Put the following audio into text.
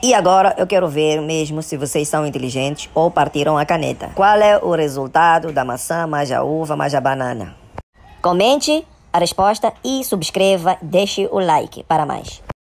E agora eu quero ver mesmo se vocês são inteligentes ou partiram a caneta. Qual é o resultado da maçã mais a uva mais a banana? Comente a resposta e subscreva, deixe o like para mais.